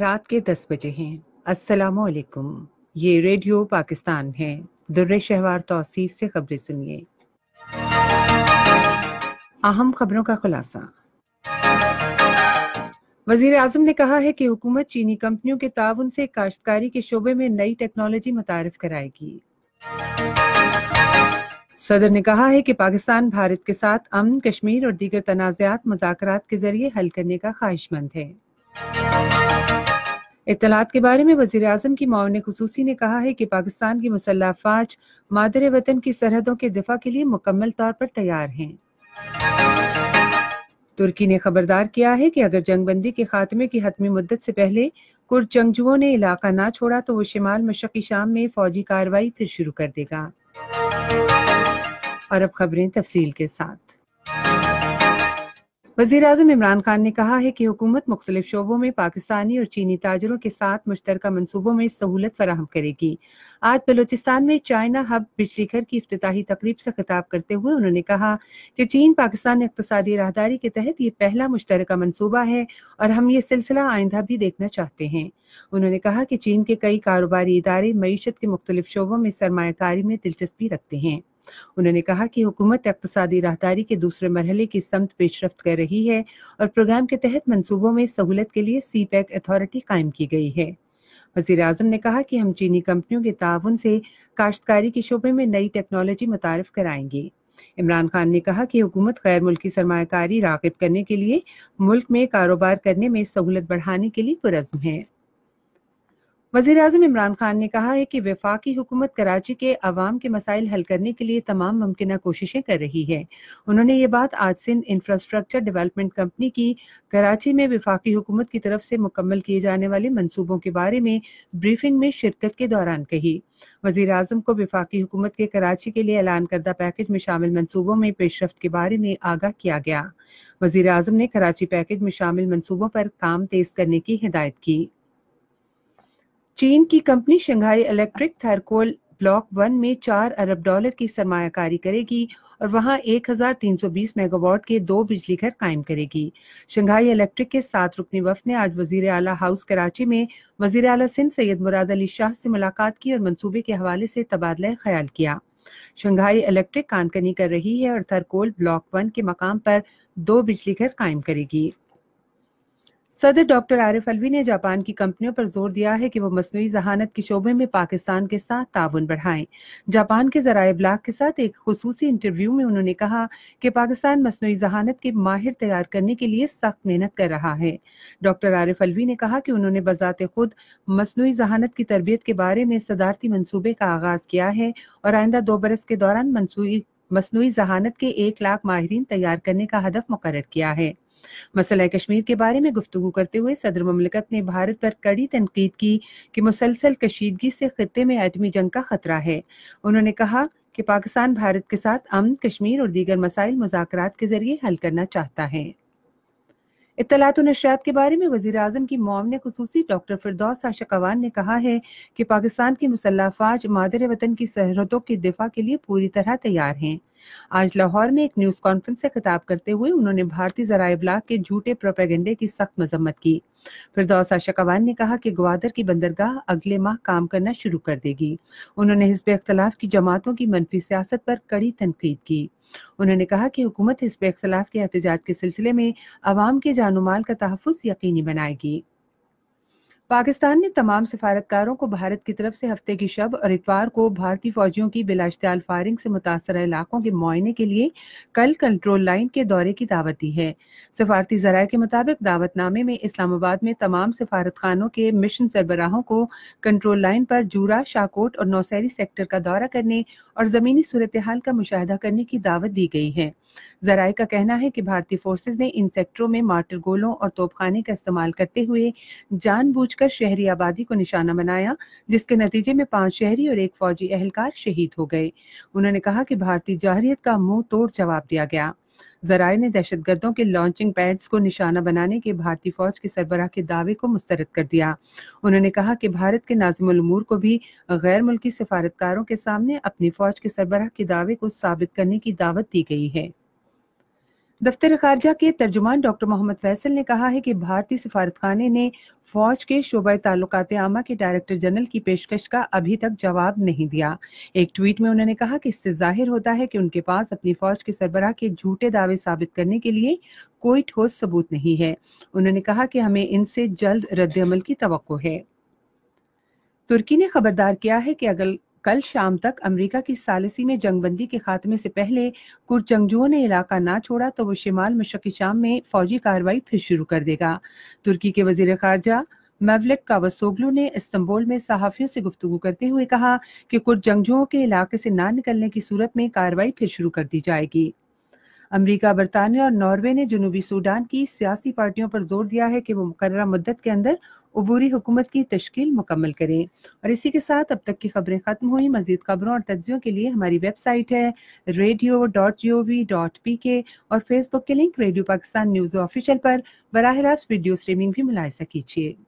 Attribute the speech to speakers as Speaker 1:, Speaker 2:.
Speaker 1: رات کے دس بجے ہیں۔ السلام علیکم۔ یہ ریڈیو پاکستان ہے۔ در شہوار توصیف سے خبریں سنیے۔ اہم خبروں کا خلاصہ۔ وزیر اعظم نے کہا ہے کہ حکومت چینی کمپنیوں کے تعاون سے کاشتکاری کے شعبے میں نئی ٹیکنالوجی متعارف کرائے گی۔ صدر نے کہا ہے کہ پاکستان بھارت کے ساتھ امن، کشمیر اور دیگر تنازعات، مذاکرات کے ذریعے حل کرنے کا خواہش مند ہے۔ اطلاعات کے بارے میں وزیر اعظم کی معاون خصوصی نے کہا ہے کہ پاکستان کی مسلح فاج مادر وطن کی سرحدوں کے دفاع کے لیے مکمل طور پر تیار ہیں۔ ترکی نے خبردار کیا ہے کہ اگر جنگ بندی کے خاتمے کی حتمی مدت سے پہلے کرد جنگجوؤں نے علاقہ نہ چھوڑا تو وہ شمال مشرقی شام میں فوجی کاروائی پھر شروع کر دے گا۔ اور اب خبریں تفصیل کے ساتھ۔ وزیر اعظم عمران خان نے کہا ہے کہ حکومت مختلف شعبوں میں پاکستانی اور چینی تاجروں کے ساتھ مشترکہ منصوبوں میں سہولت فراہم کرے گی۔ آج بلوچستان میں چائنا ہب بجلی گھر کی افتتاحی تقریب سے خطاب کرتے ہوئے انہوں نے کہا کہ چین پاکستان اقتصادی راہداری کے تحت یہ پہلا مشترکہ منصوبہ ہے اور ہم یہ سلسلہ آئندہ بھی دیکھنا چاہتے ہیں۔ انہوں نے کہا کہ چین کے کئی کاروباری ادارے معیشت کے مختلف شعبوں میں سرمایہ کاری میں دلچسپی رکھتے ہیں۔ انہوں نے کہا کہ حکومت اقتصادی راہداری کے دوسرے مرحلے کی سمت پیش رفت کر رہی ہے اور پروگرام کے تحت منصوبوں میں سہولت کے لیے سی پیک اتھارٹی قائم کی گئی ہے۔ وزیر اعظم نے کہا کہ ہم چینی کمپنیوں کے تعاون سے کاشتکاری کے شعبے میں نئی ٹیکنالوجی متعارف کرائیں گے۔ عمران خان نے کہا کہ حکومت غیر ملکی سرمایہ کاری راغب کرنے کے لیے ملک میں کاروبار کرنے میں سہولت بڑھانے کے لیے پرعزم ہے۔ وزیر اعظم عمران خان نے کہا ہے کہ وفاقی حکومت کراچی کے عوام کے مسائل حل کرنے کے لیے تمام ممکنہ کوششیں کر رہی ہے۔ انہوں نے یہ بات آج سندھ انفراسٹرکچر ڈیولپمنٹ کمپنی کی کراچی میں وفاقی حکومت کی طرف سے مکمل کیے جانے والے منصوبوں کے بارے میں بریفنگ میں شرکت کے دوران کہی۔ وزیر اعظم کو وفاقی حکومت کے کراچی کے لیے اعلان کردہ پیکج میں شامل منصوبوں میں پیش رفت کے بارے میں آگاہ کیا گیا۔ وزیر اعظم نے کراچی پیکج میں شامل منصوبوں پر کام تیز کرنے کی ہدایت کی۔ چین کی company Shanghai Electric Thar coal block one میں چار ارب ڈالر کی سرمایہ کاری کرے گی اور وہاں ایک ہزار تین سو بیس میگا واٹ کے دو بجلی گھر قائم کرے گی۔ شنگھائی الیکٹرک کے ساتھ رکنی وفد نے آج وزیر اعلیٰ ہاؤس کراچی میں وزیر اعلیٰ سندھ سید مراد علی شاہ سے ملاقات کی اور منصوبے کے حوالے سے تبادلہ خیال کیا۔ شنگھائی الیکٹرک کانکنی کر رہی ہے اور تھرکول بلاک ون کے مقام پر دو بجلی گھر قائم کرے گی۔ صدر ڈاکٹر عارف الوی نے جاپان کی کمپنیوں پر زور دیا ہے کہ وہ مصنوعی ذہانت کے شعبے میں پاکستان کے ساتھ تعاون بڑھائیں۔ جاپان کے ذرائع ابلاغ کے ساتھ ایک خصوصی انٹرویو میں انہوں نے کہا کہ پاکستان مصنوعی ذہانت کے ماہر تیار کرنے کے لیے سخت محنت کر رہا ہے۔ ڈاکٹر عارف الوی نے کہا کہ انہوں نے بذات خود مصنوعی ذہانت کی تربیت کے بارے میں صدارتی منصوبے کا آغاز کیا ہے اور آئندہ دو برس کے دوران مصنوعی ذہانت کے ایک لاکھ ماہرین تیار کرنے کا ہدف مقرر کیا ہے۔ مسئلہ کشمیر کے بارے میں گفتگو کرتے ہوئے صدر مملکت نے بھارت پر کڑی تنقید کی کہ مسلسل کشیدگی سے خطے میں ایٹمی جنگ کا خطرہ ہے۔ انہوں نے کہا کہ پاکستان بھارت کے ساتھ امن، کشمیر اور دیگر مسائل مذاکرات کے ذریعے حل کرنا چاہتا ہے۔ اطلاعات و نشریات کے بارے میں وزیر اعظم کی معاون خصوصی ڈاکٹر فردوس شقوان نے کہا ہے کہ پاکستان کی مسلح فاج مادر وطن کی سرحدوں کے دفاع کے لیے پوری طرح تیار ہیں۔ آج لاہور میں ایک نیوز کانفرنس سے خطاب کرتے ہوئے انہوں نے بھارتی ذرائع ابلاغ کے جھوٹے پروپیگنڈے کی سخت مذمت کی۔ فردوس شقوان نے کہا کہ گوادر کی بندرگاہ اگلے ماہ کام کرنا شروع کر دے گی۔ انہوں نے حزب اختلاف کی جماعتوں کی منفی سیاست پر کڑی تنقید کی۔ انہوں نے کہا کہ حکومت حزب اختلاف کے احتجاج کے سلسلے میں عوام کے جان و مال کا تحفظ یقینی بنائے گی۔ پاکستان نے تمام سفارتکاروں کو بھارت کی طرف سے ہفتے کی شب اور اتوار کو بھارتی فوجیوں کی بلا اشتعال فائرنگ سے متاثرہ علاقوں کے معائنے کے لیے کل کنٹرول لائن کے دورے کی دعوت دی ہے۔ سفارتی ذرائع کے مطابق دعوت نامے میں اسلام آباد میں تمام سفارت خانوں کے مشن سربراہوں کو کنٹرول لائن پر جورا شاکوٹ اور نوسیری سیکٹر کا دورہ کرنے اور زمینی صورتحال کا مشاہدہ کرنے کی دعوت دی گئی ہے۔ ذرائع کا کہنا ہے کہ بھارتی فورسز نے ان سیکٹروں میں مارٹر گولوں اور توپ خانے کا استعمال کرتے ہوئے جان بوجھ کر شہری آبادی کو نشانہ بنایا، جس کے نتیجے میں پانچ شہری اور ایک فوجی اہلکار شہید ہو گئے۔ انہوں نے کہا کہ بھارتی جاہریت کا منہ توڑ جواب دیا گیا۔ ذرائع نے دہشت گردوں کے لانچنگ پیڈز کو نشانہ بنانے کے بھارتی فوج کے سربراہ کے دعوے کو مسترد کر دیا۔ انہوں نے کہا کہ بھارت کے ناظم الامور کو بھی غیر ملکی سفارتکاروں کے سامنے اپنی فوج کے سربراہ کے دعوے کو ثابت کرنے کی دعوت دی گئی ہے۔ دفتر خارجہ کے ترجمان ڈاکٹر محمد فیصل نے کہا ہے کہ بھارتی سفارت خانے نے فوج کے شعبہ تعلقات عامہ کے ڈائریکٹر جنرل کی پیشکش کا ابھی تک جواب نہیں دیا۔ ایک ٹویٹ میں انہوں نے کہا کہ اس سے ظاہر ہوتا ہے کہ ان کے پاس اپنی فوج کے سربراہ کے جھوٹے دعوے ثابت کرنے کے لیے کوئی ٹھوس ثبوت نہیں ہے۔ انہوں نے کہا کہ ہمیں ان سے جلد رد عمل کی توقع ہے۔ ترکی نے خبردار کیا ہے کہ اگر کل شام تک امریکہ کی سالسی میں جنگ بندی کے خاتمے سے پہلے کچھ جنگجوؤں نے علاقہ نہ چھوڑا تو وہ شمال مشرقی شام میں فوجی کاروائی پھر شروع کر دے گا۔ ترکی کے وزیر خارجہ میولٹ کاوسوگلو نے استنبول میں صحافیوں سے گفتگو کرتے ہوئے کہا کہ کچھ جنگجوؤں کے علاقے سے نہ نکلنے کی صورت میں کاروائی پھر شروع کر دی جائے گی۔ امریکہ، برطانیہ اور ناروے نے جنوبی سوڈان کی سیاسی پارٹیوں پر زور دیا ہے کہ وہ مقررہ مدت کے اندر عبوری حکومت کی تشکیل مکمل کریں۔ اور اسی کے ساتھ اب تک کی خبریں ختم ہوئی مزید خبروں اور تجزیوں کے لیے ہماری ویب سائٹ ہے radio dot G O V dot P K اور فیس بک کے link radio Pakistan news official پر براہ راست ویڈیو سٹریمنگ بھی ملاحظہ کیجیے۔